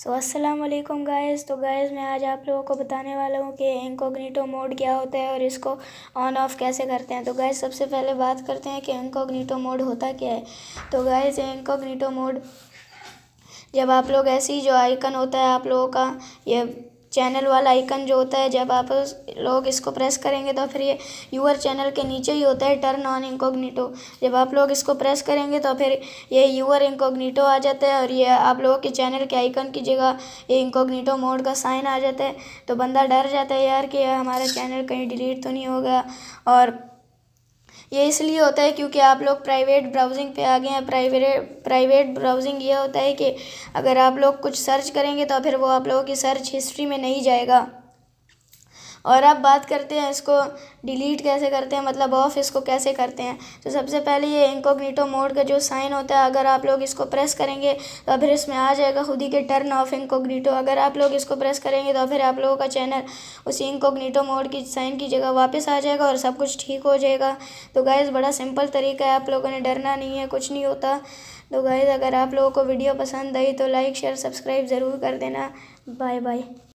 सो अस्सलाम वालेकुम गाइस तो गाइस मैं आज आप लोगों को बताने वाला हूँ कि इंकोग्निटो मोड क्या होता है और इसको ऑन ऑफ़ कैसे करते हैं। तो गाइस सबसे पहले बात करते हैं कि इंकोग्निटो मोड होता क्या है। तो गाइस इंकोग्निटो मोड जब आप लोग ऐसी जो आइकन होता है आप लोगों का, ये चैनल वाला आइकन जो होता है, जब आप लोग इसको प्रेस करेंगे तो फिर ये यूअर चैनल के नीचे ही होता है टर्न ऑन इंकोगनीटो जब आप लोग इसको प्रेस करेंगे तो फिर ये यूअर इंकोगनीटो आ जाता है और ये आप लोगों के चैनल के आइकन की जगह ये इंकोगनीटो मोड का साइन आ जाता है। तो बंदा डर जाता है यार कि हमारा चैनल कहीं डिलीट तो नहीं होगा और ये इसलिए होता है क्योंकि आप लोग प्राइवेट ब्राउजिंग पे आ गए हैं। प्राइवेट प्राइवेट ब्राउजिंग ये होता है कि अगर आप लोग कुछ सर्च करेंगे तो फिर वो आप लोगों की सर्च हिस्ट्री में नहीं जाएगा। और अब बात करते हैं इसको डिलीट कैसे करते हैं मतलब ऑफ़ इसको कैसे करते हैं। तो सबसे पहले ये इंकोग्नीटो मोड का जो साइन होता है, अगर आप लोग इसको प्रेस करेंगे तो फिर इसमें आ जाएगा खुद ही के टर्न ऑफ़ इंकोग्नीटो अगर आप लोग इसको प्रेस करेंगे तो फिर आप लोगों का चैनल उसी इंकोग्नीटो मोड की साइन की जगह वापस आ जाएगा और सब कुछ ठीक हो जाएगा। तो गाइज़ बड़ा सिंपल तरीका है, आप लोगों ने डरना नहीं है, कुछ नहीं होता। तो गाइज़ अगर आप लोगों को वीडियो पसंद आई तो लाइक शेयर सब्सक्राइब ज़रूर कर देना। Bye bye